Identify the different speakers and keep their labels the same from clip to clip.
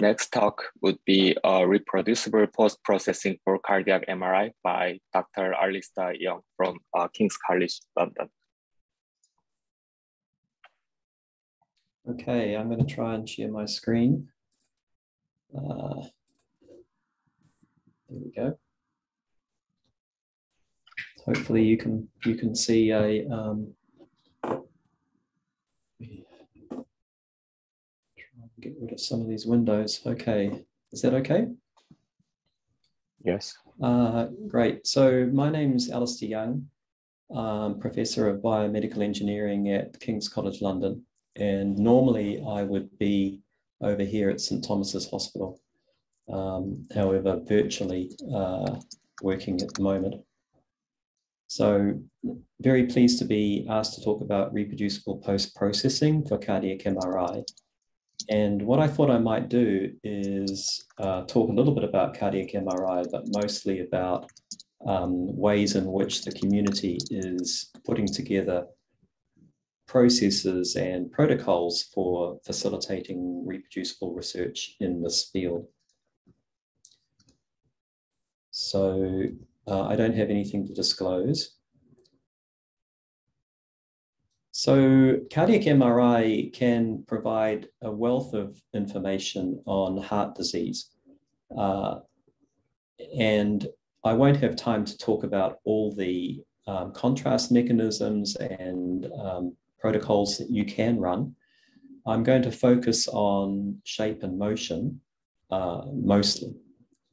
Speaker 1: next talk would be a reproducible post-processing for cardiac MRI by Dr. Alistair Young from uh, King's College London.
Speaker 2: Okay, I'm going to try and share my screen. Uh, there we go. Hopefully you can you can see a um, get rid of some of these windows. Okay, is that okay?
Speaker 1: Yes.
Speaker 2: Uh, great. So my name is Alistair Young, I'm Professor of Biomedical Engineering at King's College London. And normally I would be over here at St Thomas's Hospital. Um, however, virtually uh, working at the moment. So very pleased to be asked to talk about reproducible post-processing for cardiac MRI. And what I thought I might do is uh, talk a little bit about cardiac MRI, but mostly about um, ways in which the community is putting together processes and protocols for facilitating reproducible research in this field. So uh, I don't have anything to disclose. So cardiac MRI can provide a wealth of information on heart disease. Uh, and I won't have time to talk about all the um, contrast mechanisms and um, protocols that you can run. I'm going to focus on shape and motion uh, mostly.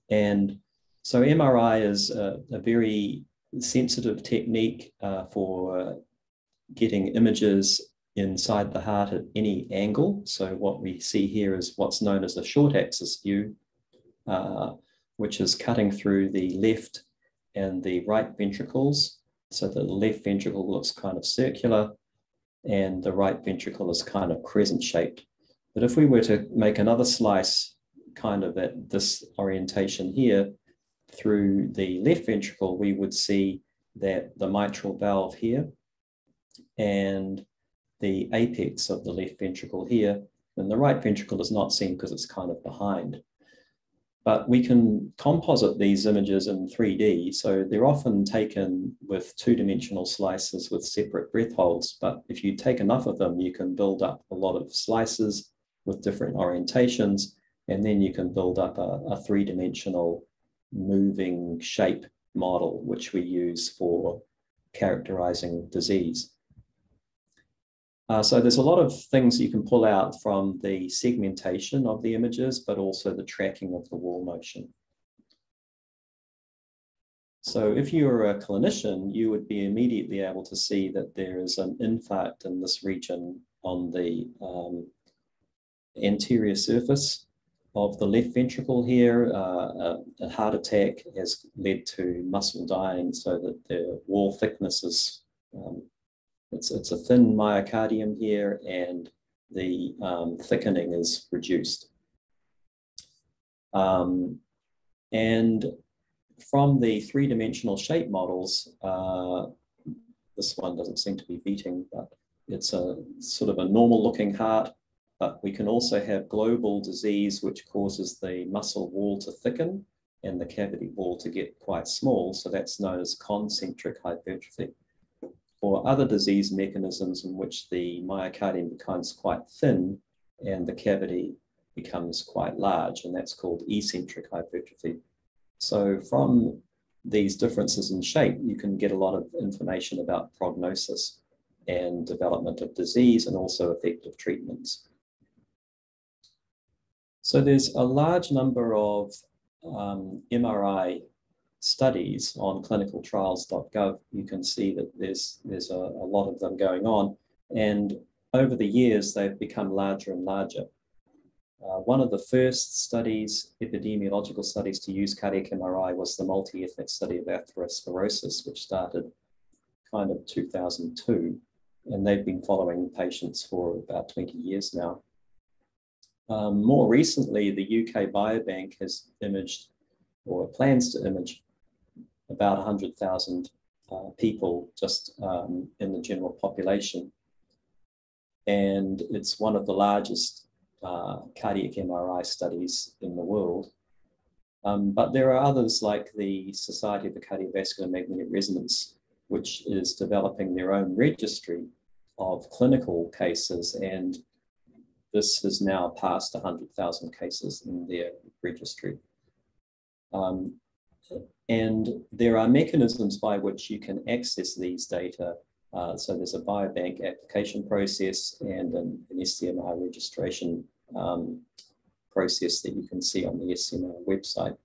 Speaker 2: And so MRI is a, a very sensitive technique uh, for getting images inside the heart at any angle. So what we see here is what's known as a short axis view, uh, which is cutting through the left and the right ventricles. So the left ventricle looks kind of circular and the right ventricle is kind of crescent shaped. But if we were to make another slice kind of at this orientation here through the left ventricle, we would see that the mitral valve here and the apex of the left ventricle here. And the right ventricle is not seen because it's kind of behind. But we can composite these images in 3D. So they're often taken with two-dimensional slices with separate breath holds. But if you take enough of them, you can build up a lot of slices with different orientations. And then you can build up a, a three-dimensional moving shape model, which we use for characterizing disease. Uh, so there's a lot of things you can pull out from the segmentation of the images, but also the tracking of the wall motion. So if you were a clinician, you would be immediately able to see that there is an infarct in this region on the um, anterior surface of the left ventricle here. Uh, a, a, heart attack has led to muscle dying so that the wall thickness is um, it's, it's a thin myocardium here and the um, thickening is reduced. Um, and from the three-dimensional shape models, uh, this one doesn't seem to be beating, but it's a sort of a normal looking heart, but we can also have global disease, which causes the muscle wall to thicken and the cavity wall to get quite small. So that's known as concentric hypertrophy or other disease mechanisms in which the myocardium becomes quite thin and the cavity becomes quite large, and that's called eccentric hypertrophy. So from these differences in shape, you can get a lot of information about prognosis and development of disease and also effective treatments. So there's a large number of um, MRI studies on clinicaltrials.gov, you can see that there's, there's a, a lot of them going on. And over the years, they've become larger and larger. Uh, one of the first studies, epidemiological studies to use cardiac MRI was the multi-ethnic study of atherosclerosis, which started kind of 2002. And they've been following patients for about 20 years now. Um, more recently, the UK Biobank has imaged or plans to image about 100,000 uh, people just um, in the general population. And it's one of the largest uh, cardiac MRI studies in the world. Um, but there are others like the Society for Cardiovascular Magnetic Resonance, which is developing their own registry of clinical cases. And this has now passed 100,000 cases in their registry. Um, and there are mechanisms by which you can access these data. Uh, so there's a biobank application process and an, an SCMR registration um, process that you can see on the SCMR website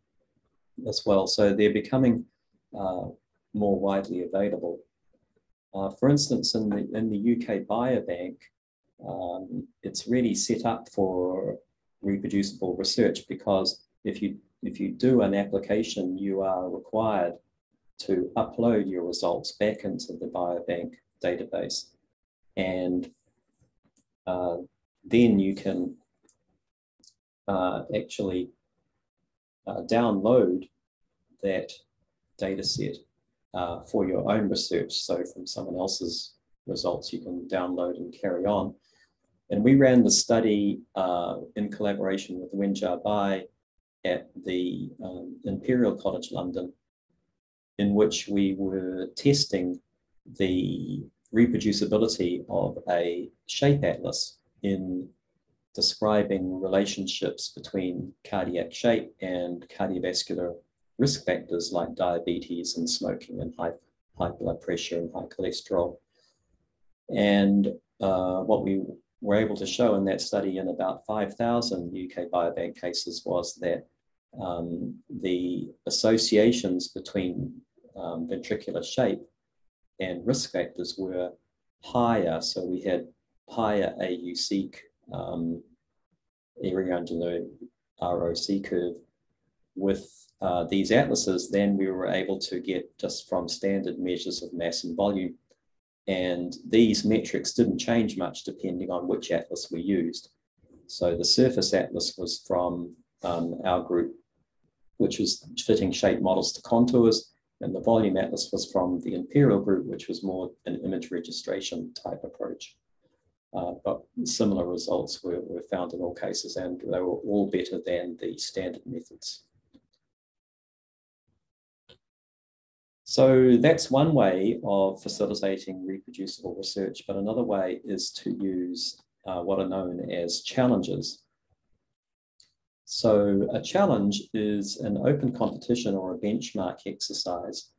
Speaker 2: as well. So they're becoming uh, more widely available. Uh, for instance, in the, in the UK Biobank, um, it's really set up for reproducible research because if you if you do an application, you are required to upload your results back into the biobank database. And uh, then you can uh, actually uh, download that data set uh, for your own research. So from someone else's results, you can download and carry on. And we ran the study uh, in collaboration with Wenjia Bai at the um, Imperial College London, in which we were testing the reproducibility of a shape atlas in describing relationships between cardiac shape and cardiovascular risk factors like diabetes and smoking and high, high blood pressure and high cholesterol. And uh, what we were able to show in that study in about 5,000 UK biobank cases was that um, the associations between um, ventricular shape and risk factors were higher. So we had higher AUC um, area under the ROC curve with uh, these atlases, then we were able to get just from standard measures of mass and volume. And these metrics didn't change much depending on which atlas we used. So the surface atlas was from um, our group which was fitting shape models to contours. And the volume atlas was from the Imperial group, which was more an image registration type approach. Uh, but similar results were, were found in all cases, and they were all better than the standard methods. So that's one way of facilitating reproducible research, but another way is to use uh, what are known as challenges. So a challenge is an open competition or a benchmark exercise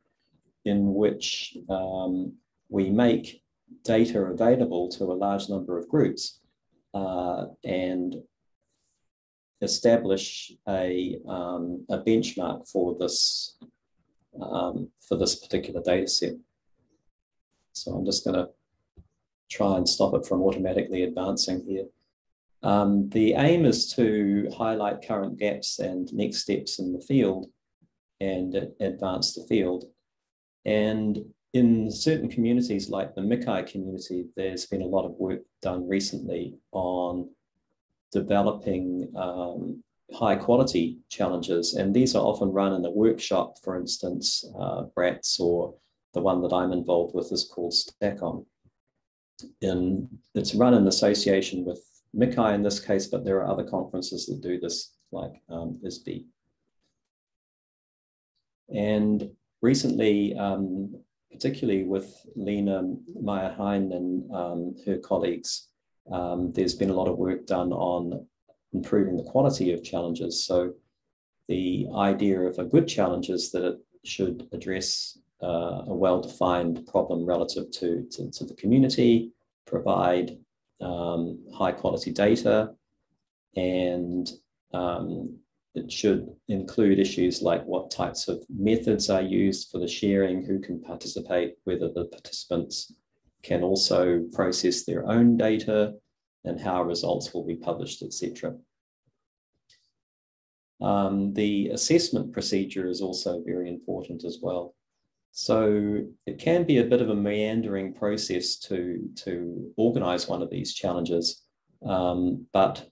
Speaker 2: in which um, we make data available to a large number of groups uh, and establish a, um, a benchmark for this um, for this particular data set. So I'm just going to try and stop it from automatically advancing here. Um, the aim is to highlight current gaps and next steps in the field and advance the field. And in certain communities like the MICCAI community, there's been a lot of work done recently on developing um, high quality challenges. And these are often run in a workshop, for instance, uh, BRATS or the one that I'm involved with is called STACOM. And it's run in association with MICCAI in this case, but there are other conferences that do this, like um, ISB. And recently, um, particularly with Lena Maier-Hein and um, her colleagues, um, there's been a lot of work done on improving the quality of challenges. So the idea of a good challenge is that it should address uh, a well-defined problem relative to, to, to the community, provide um, high quality data, and um, it should include issues like what types of methods are used for the sharing, who can participate, whether the participants can also process their own data, and how results will be published, etc. Um, the assessment procedure is also very important as well. So it can be a bit of a meandering process to, to organize one of these challenges, um, but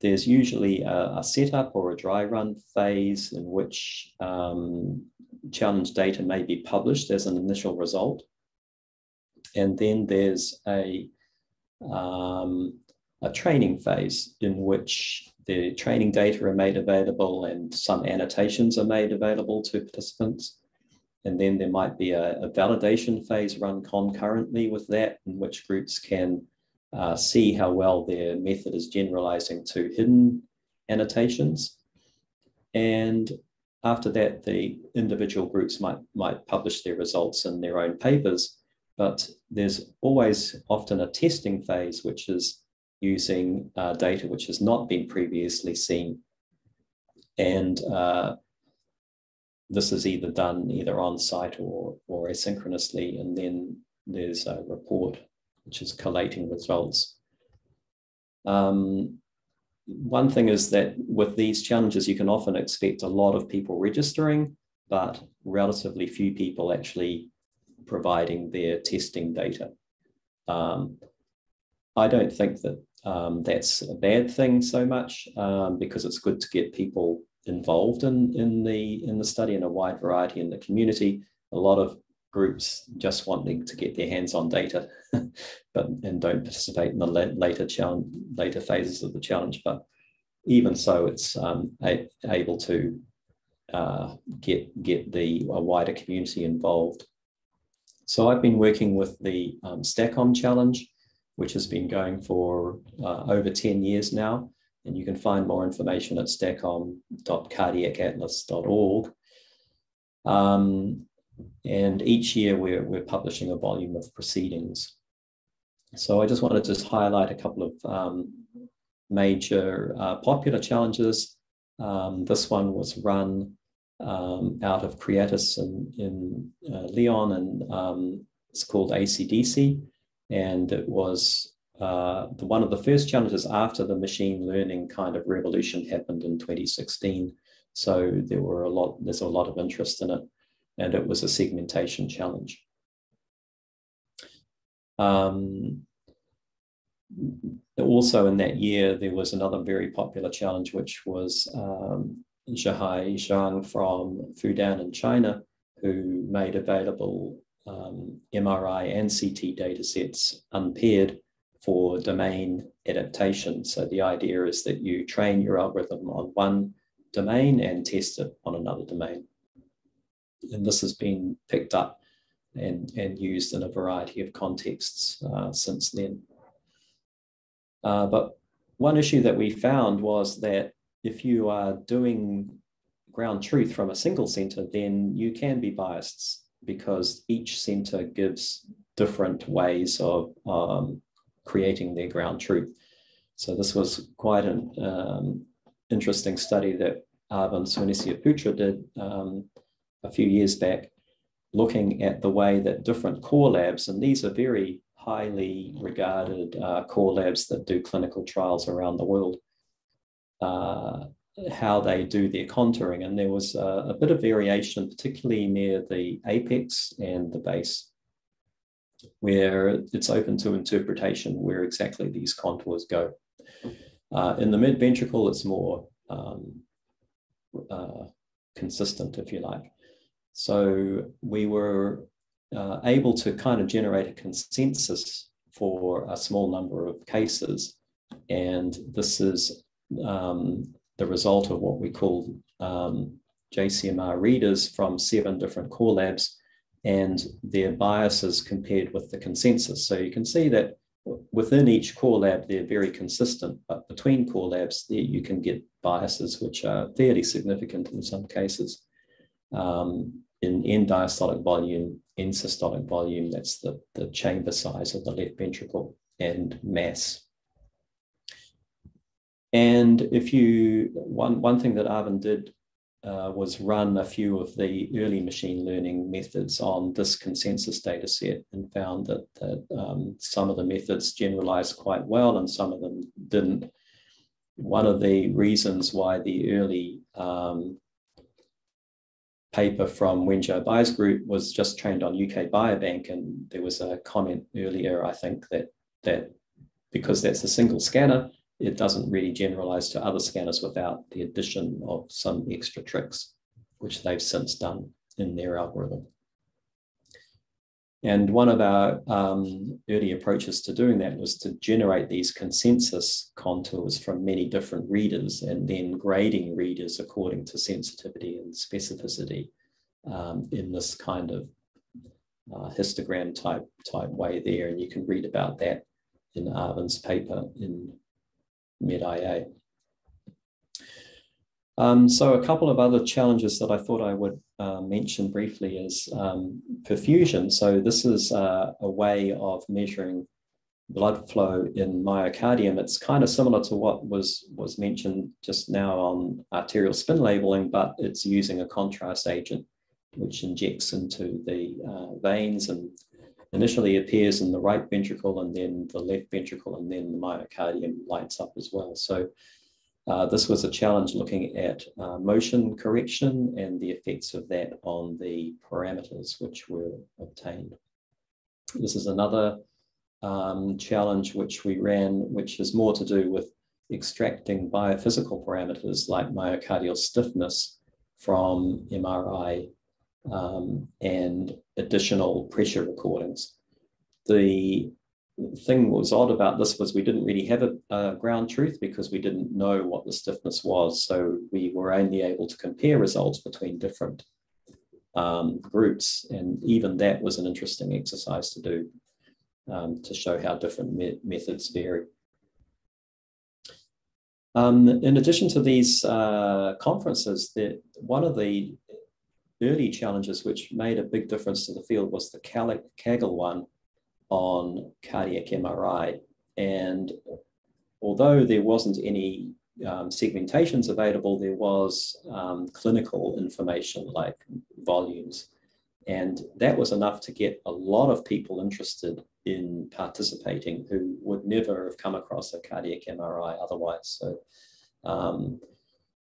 Speaker 2: there's usually a, a, setup or a dry run phase in which um, challenge data may be published as an initial result. And then there's a, um, a training phase in which the training data are made available and some annotations are made available to participants. And then there might be a, a validation phase run concurrently with that, in which groups can uh, see how well their method is generalizing to hidden annotations. And after that, the individual groups might, might publish their results in their own papers, but there's always often a testing phase, which is using uh, data which has not been previously seen. And uh, this is either done either on site or, or asynchronously, and then there's a report which is collating results. Um, one thing is that with these challenges, you can often expect a lot of people registering, but relatively few people actually providing their testing data. Um, I don't think that um, that's a bad thing so much um, because it's good to get people involved in, in, the, in the study in a wide variety in the community. A lot of groups just wanting to get their hands on data, but and don't participate in the later challenge, later phases of the challenge. But even so, it's um, a, able to uh, get get the a wider community involved. So I've been working with the um, STACOM challenge, which has been going for uh, over 10 years now. And you can find more information at stacom.cardiacatlas.org. Um, and each year we're, we're publishing a volume of proceedings. So I just wanted to just highlight a couple of um, major uh, popular challenges. Um, this one was run um, out of Creatis in, in uh, Lyon, and um, it's called ACDC. And it was uh, the, one of the first challenges after the machine learning kind of revolution happened in 2016. So there were a lot, there's a lot of interest in it, and it was a segmentation challenge. Um, also in that year, there was another very popular challenge, which was um, Xiahai Zhuang from Fudan in China, who made available um, MRI and CT data sets unpaired for domain adaptation. So the idea is that you train your algorithm on one domain and test it on another domain. And this has been picked up and, and used in a variety of contexts uh, since then. Uh, but one issue that we found was that if you are doing ground truth from a single center, then you can be biased because each center gives different ways of um, creating their ground truth. So this was quite an um, interesting study that Avan Suinesiaputra did um, a few years back, looking at the way that different core labs, and these are very highly regarded uh, core labs that do clinical trials around the world, uh, how they do their contouring. And there was a, bit of variation, particularly near the apex and the base, where it's open to interpretation where exactly these contours go. Uh, in the mid ventricle, it's more um, uh, consistent, if you like. So we were uh, able to kind of generate a consensus for a small number of cases. And this is um, the result of what we call um, JCMR readers from seven different core labs and their biases compared with the consensus. So you can see that within each core lab, they're very consistent, but between core labs, there you can get biases which are fairly significant in some cases. Um, in end diastolic volume, in systolic volume, that's the, the chamber size of the left ventricle, and mass. And if you, one, one thing that Avan did uh, was run a few of the early machine learning methods on this consensus data set and found that, that um, some of the methods generalized quite well and some of them didn't. One of the reasons why the early um, paper from Wenjia Bai's group was just trained on UK Biobank, and there was a comment earlier, I think, that that because that's a single scanner, it doesn't really generalize to other scanners without the addition of some extra tricks, which they've since done in their algorithm. And one of our um, early approaches to doing that was to generate these consensus contours from many different readers and then grading readers according to sensitivity and specificity um, in this kind of uh, histogram type, type way there. And you can read about that in Avan's paper in MedIA. Um, so a couple of other challenges that I thought I would uh, mention briefly is um, perfusion. So this is uh, a way of measuring blood flow in myocardium. It's kind of similar to what was, was mentioned just now on arterial spin labeling, but it's using a contrast agent which injects into the uh, veins and initially appears in the right ventricle and then the left ventricle and then the myocardium lights up as well. So uh, this was a challenge looking at uh, motion correction and the effects of that on the parameters which were obtained. This is another um, challenge which we ran, which is more to do with extracting biophysical parameters like myocardial stiffness from MRI um, and additional pressure recordings. The thing was odd about this was we didn't really have a, a, ground truth because we didn't know what the stiffness was. So we were only able to compare results between different um, groups. And even that was an interesting exercise to do um, to show how different me methods vary. Um, in addition to these uh, conferences, that one of the early challenges which made a big difference to the field was the Kaggle one, on cardiac MRI. And although there wasn't any um, segmentations available, there was um, clinical information like volumes. And that was enough to get a lot of people interested in participating who would never have come across a cardiac MRI otherwise. So um,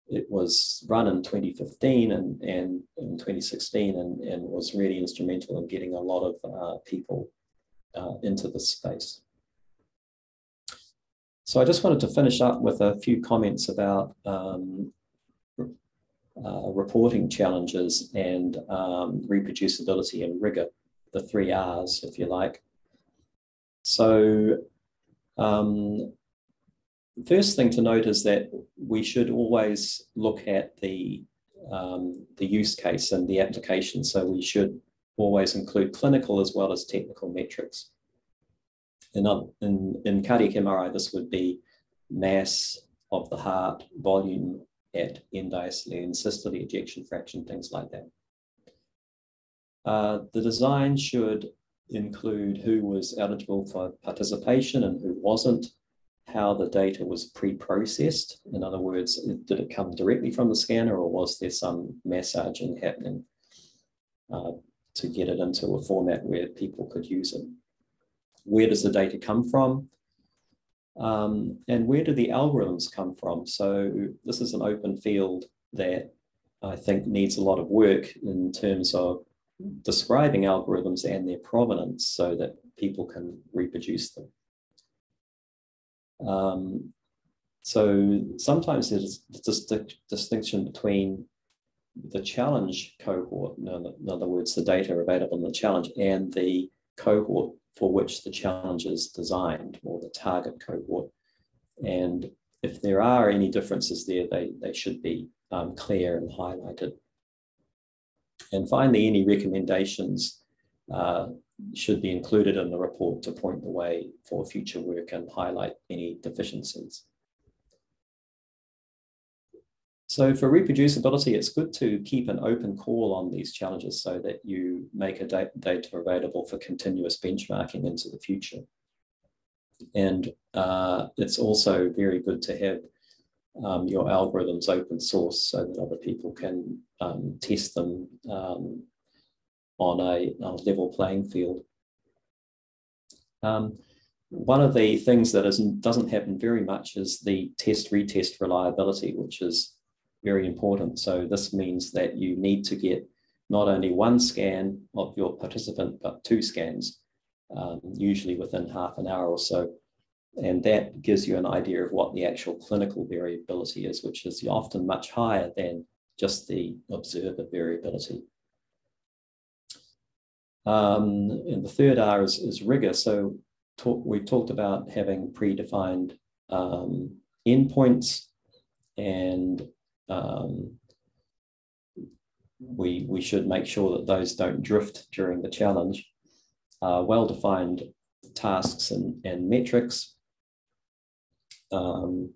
Speaker 2: it was run in 2015 and, and in 2016 and, and was really instrumental in getting a lot of uh, people uh, into this space. So I just wanted to finish up with a few comments about um, uh, reporting challenges and um, reproducibility and rigor, the three R's, if you like. So um, first thing to note is that we should always look at the, um, the use case and the application. So we should always include clinical as well as technical metrics. In, in, in cardiac MRI, this would be mass of the heart, volume at end diastole, systole, ejection fraction, things like that. Uh, the design should include who was eligible for participation and who wasn't, how the data was pre-processed. In other words, did it come directly from the scanner or was there some massaging happening? Uh, to get it into a format where people could use it. Where does the data come from? Um, and where do the algorithms come from? So this is an open field that I think needs a lot of work in terms of describing algorithms and their provenance so that people can reproduce them. Um, so sometimes there's this distinction between the challenge cohort, in other words, the data available in the challenge, and the cohort for which the challenge is designed, or the target cohort. And if there are any differences there, they, they should be um, clear and highlighted. And finally, any recommendations uh, should be included in the report to point the way for future work and highlight any deficiencies. So for reproducibility, it's good to keep an open call on these challenges so that you make a data available for continuous benchmarking into the future. And uh, it's also very good to have um, your algorithms open source so that other people can um, test them um, on, a, a, level playing field. Um, one of the things that isn't, doesn't happen very much is the test retest reliability, which is very important. So this means that you need to get not only one scan of your participant, but two scans, um, usually within half an hour or so. And that gives you an idea of what the actual clinical variability is, which is often much higher than just the observer variability. Um, and the third R is, is rigor. So talk, we talked about having predefined um, endpoints and um, we, we should make sure that those don't drift during the challenge. Uh, well-defined tasks and, and metrics, um,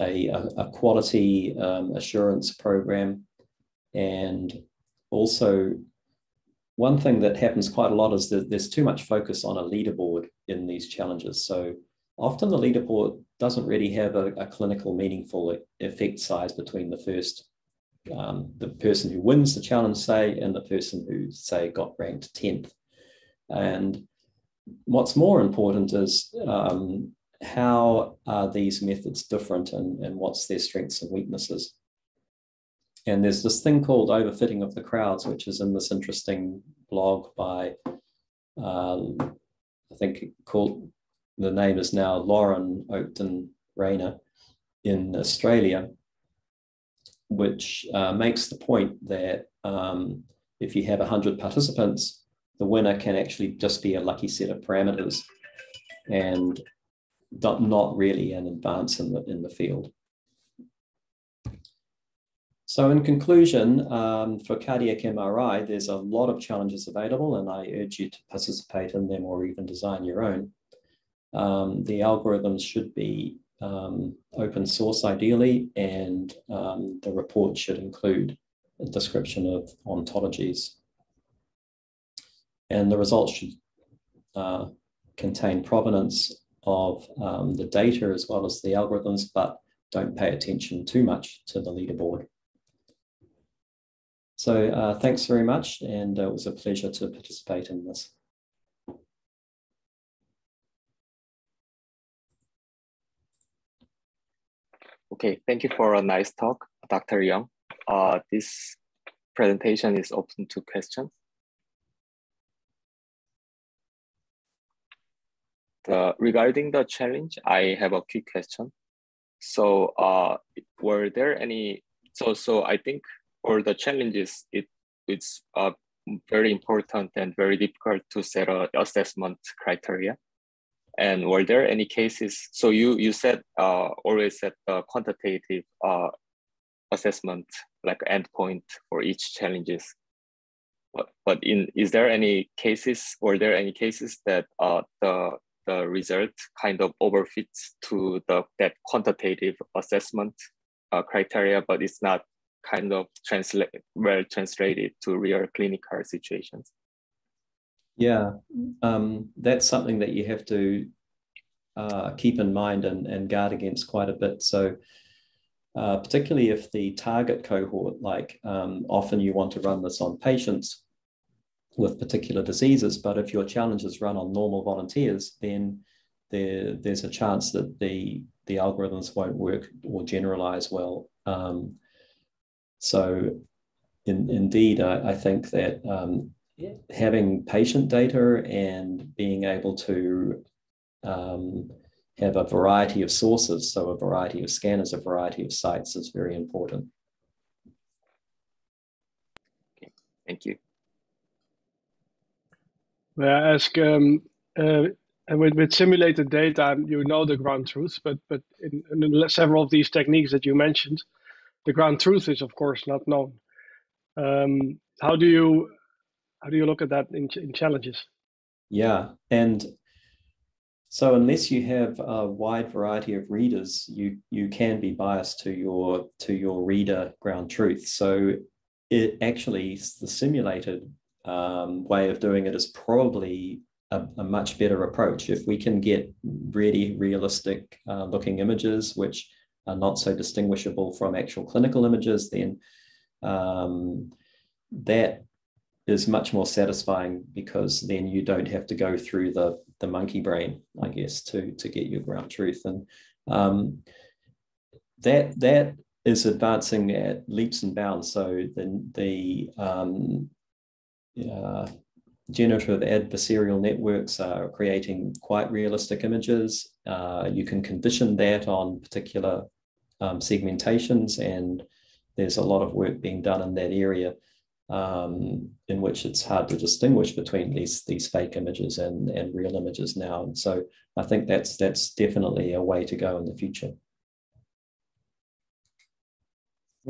Speaker 2: a, a, quality um, assurance program, and also one thing that happens quite a lot is that there's too much focus on a leaderboard in these challenges. So often the leaderboard doesn't really have a, a clinical meaningful effect size between the first um, the person who wins the challenge, say, and the person who, say, got ranked 10th. And what's more important is um, how are these methods different and, and what's their strengths and weaknesses? And there's this thing called overfitting of the crowds, which is in this interesting blog by, uh, I think called, the name is now Lauren Oakton Rayner in Australia, which uh, makes the point that um, if you have 100 participants, the winner can actually just be a lucky set of parameters and not, really an advance in the, in the field. So in conclusion, um, for cardiac MRI, there's a lot of challenges available and I urge you to participate in them or even design your own. Um, the algorithms should be um, open source ideally, and um, the report should include a description of ontologies. And the results should uh, contain provenance of um, the data as well as the algorithms, but don't pay attention too much to the leaderboard. So uh, thanks very much, and uh, it was a pleasure to participate in this.
Speaker 1: Okay, thank you for a nice talk, Dr. Young. Uh, this presentation is open to questions. The, regarding the challenge, I have a quick question. So uh, were there any, so, so I think for the challenges, it, it's uh, very important and very difficult to set a assessment criteria. And were there any cases? So you you said uh, always set the quantitative uh, assessment like endpoint for each challenges. But, but in is there any cases? Were there any cases that uh, the the result kind of overfits to the that quantitative assessment uh, criteria, but it's not kind of translate well translated to real clinical situations?
Speaker 2: Yeah, um, that's something that you have to uh, keep in mind and, and guard against quite a bit. So, uh, particularly if the target cohort, like um, often you want to run this on patients with particular diseases, but if your challenge is run on normal volunteers, then there, there's a chance that the, the algorithms won't work or generalize well. Um, so, in, indeed, I, I think that um, having patient data and being able to um, have a variety of sources, so a variety of scanners, a variety of sites is very important.
Speaker 1: Okay, thank you.
Speaker 3: May I ask, um, uh, with, with simulated data, you know the ground truth, but but in, in, several of these techniques that you mentioned, the ground truth is of course not known. Um, how do you how do you look at that in, in challenges?
Speaker 2: Yeah, and so unless you have a wide variety of readers, you you can be biased to your to your reader ground truth. So it actually the simulated um, way of doing it is probably a, a, much better approach. If we can get really realistic uh, looking images, which are not so distinguishable from actual clinical images, then um, that is much more satisfying because then you don't have to go through the the monkey brain, I guess, to to get your ground truth. And um, that that is advancing at leaps and bounds. So the the um, uh, generative adversarial networks are creating quite realistic images. Uh, you can condition that on particular um, segmentations, and there's a lot of work being done in that area. um, in which it's hard to distinguish between these these fake images and, and real images now. And so I think that's that's definitely a way to go in the future.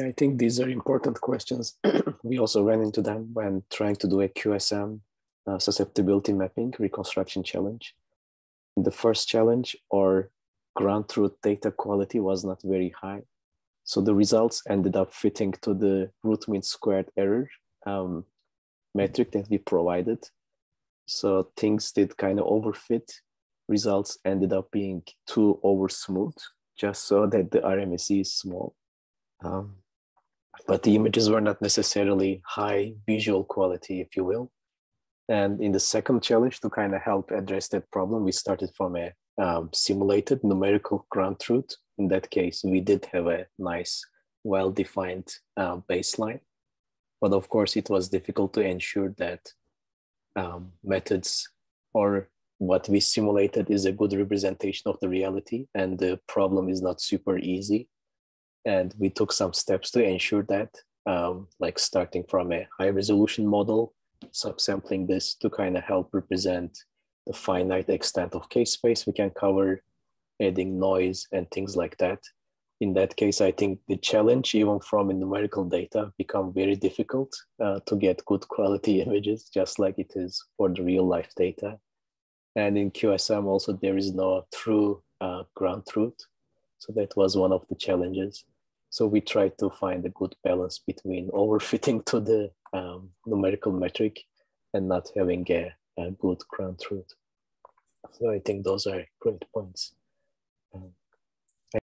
Speaker 4: I think these are important questions. we also ran into them when trying to do a QSM uh, susceptibility mapping reconstruction challenge. The first challenge, our ground truth data quality was not very high. So the results ended up fitting to the root mean squared error um, metric that we provided. So things did kind of overfit. Results ended up being too over smooth, just so that the RMSE is small. Um, but the images were not necessarily high visual quality, if you will. And in the second challenge, to kind of help address that problem, we started from a um, simulated numerical ground truth. In that case, we did have a nice, well-defined uh, baseline. But of course, it was difficult to ensure that um, methods or what we simulated is a good representation of the reality and the problem is not super easy. And we took some steps to ensure that, um, like starting from a high resolution model, subsampling this to kind of help represent the finite extent of k-space we can cover, adding noise and things like that. In that case, I think the challenge, even from numerical data, become very difficult uh, to get good quality images, just like it is for the real life data. And in QSM also, there is no true uh, ground truth. So that was one of the challenges. So we try to find a good balance between overfitting to the um, numerical metric and not having a, a good ground truth. So I think those are great points.